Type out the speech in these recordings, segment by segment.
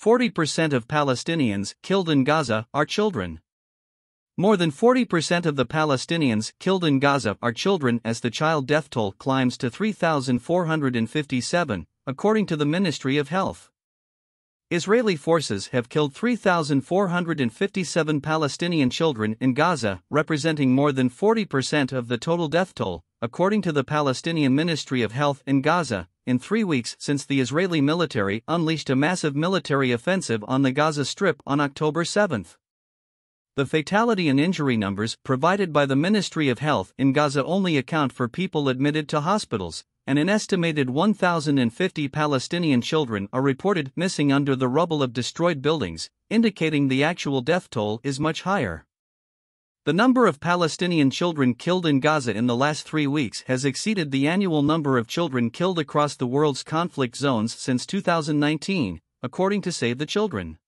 40% of Palestinians killed in Gaza are children. More than 40% of the Palestinians killed in Gaza are children as the child death toll climbs to 3,457, according to the Ministry of Health. Israeli forces have killed 3,457 Palestinian children in Gaza, representing more than 40% of the total death toll, according to the Palestinian Ministry of Health in Gaza, in three weeks since the Israeli military unleashed a massive military offensive on the Gaza Strip on October 7. The fatality and injury numbers provided by the Ministry of Health in Gaza only account for people admitted to hospitals, and an estimated 1,050 Palestinian children are reported missing under the rubble of destroyed buildings, indicating the actual death toll is much higher. The number of Palestinian children killed in Gaza in the last three weeks has exceeded the annual number of children killed across the world's conflict zones since 2019, according to Save the Children.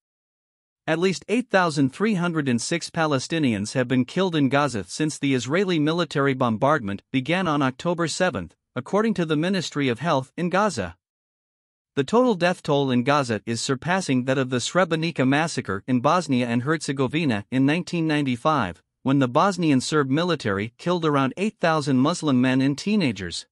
At least 8,306 Palestinians have been killed in Gaza since the Israeli military bombardment began on October 7, according to the Ministry of Health in Gaza. The total death toll in Gaza is surpassing that of the Srebrenica massacre in Bosnia and Herzegovina in 1995, when the Bosnian Serb military killed around 8,000 Muslim men and teenagers.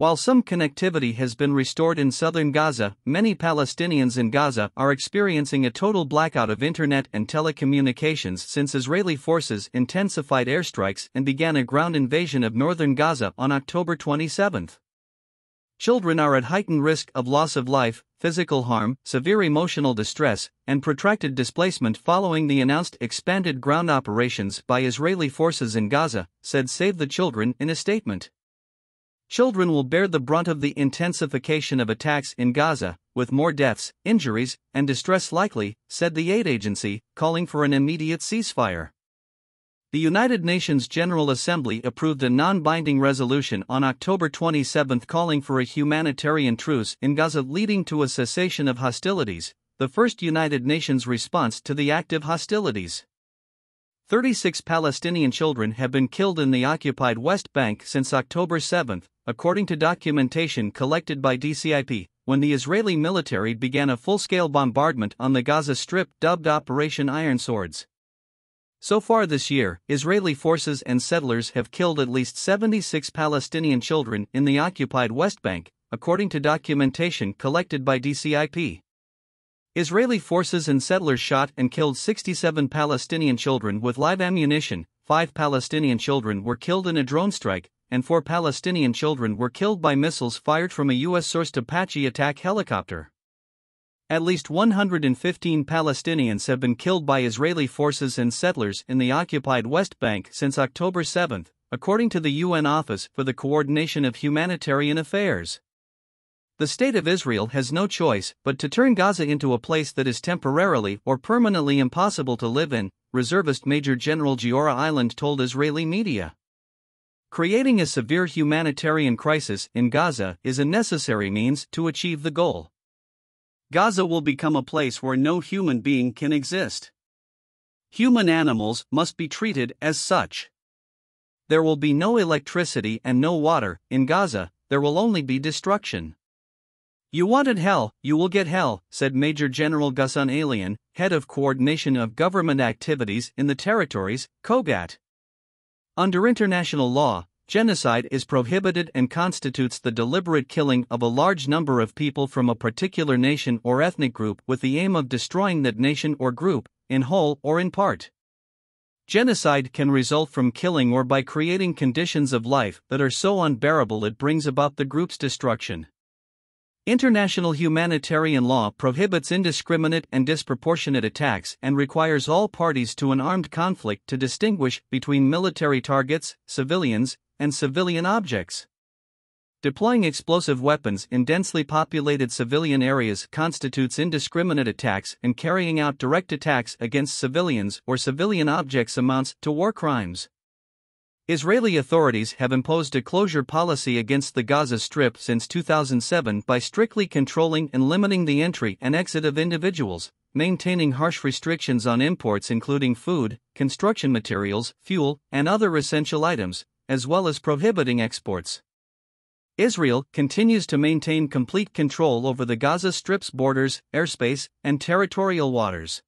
While some connectivity has been restored in southern Gaza, many Palestinians in Gaza are experiencing a total blackout of internet and telecommunications since Israeli forces intensified airstrikes and began a ground invasion of northern Gaza on October 27. Children are at heightened risk of loss of life, physical harm, severe emotional distress, and protracted displacement following the announced expanded ground operations by Israeli forces in Gaza, said Save the Children in a statement. Children will bear the brunt of the intensification of attacks in Gaza, with more deaths, injuries, and distress likely, said the aid agency, calling for an immediate ceasefire. The United Nations General Assembly approved a non binding resolution on October 27 calling for a humanitarian truce in Gaza, leading to a cessation of hostilities, the first United Nations response to the active hostilities. 36 Palestinian children have been killed in the occupied West Bank since October 7, according to documentation collected by DCIP, when the Israeli military began a full scale bombardment on the Gaza Strip dubbed Operation Iron Swords. So far this year, Israeli forces and settlers have killed at least 76 Palestinian children in the occupied West Bank, according to documentation collected by DCIP. Israeli forces and settlers shot and killed 67 Palestinian children with live ammunition, five Palestinian children were killed in a drone strike, and four Palestinian children were killed by missiles fired from a U.S. sourced Apache attack helicopter. At least 115 Palestinians have been killed by Israeli forces and settlers in the occupied West Bank since October 7, according to the UN Office for the Coordination of Humanitarian Affairs. The State of Israel has no choice but to turn Gaza into a place that is temporarily or permanently impossible to live in, reservist Major General Giora Eiland told Israeli media. Creating a severe humanitarian crisis in Gaza is a necessary means to achieve the goal. Gaza will become a place where no human being can exist. Human animals must be treated as such. There will be no electricity and no water in Gaza, there will only be destruction. You wanted hell, you will get hell, said Major General Ghassan Alian, head of coordination of government activities in the territories, COGAT. Under international law, genocide is prohibited and constitutes the deliberate killing of a large number of people from a particular nation or ethnic group with the aim of destroying that nation or group, in whole or in part. Genocide can result from killing or by creating conditions of life that are so unbearable it brings about the group's destruction. International humanitarian law prohibits indiscriminate and disproportionate attacks and requires all parties to an armed conflict to distinguish between military targets, civilians, and civilian objects. Deploying explosive weapons in densely populated civilian areas constitutes indiscriminate attacks, and carrying out direct attacks against civilians or civilian objects amounts to war crimes. Israeli authorities have imposed a closure policy against the Gaza Strip since 2007 by strictly controlling and limiting the entry and exit of individuals, maintaining harsh restrictions on imports including food, construction materials, fuel, and other essential items, as well as prohibiting exports. Israel continues to maintain complete control over the Gaza Strip's borders, airspace, and territorial waters.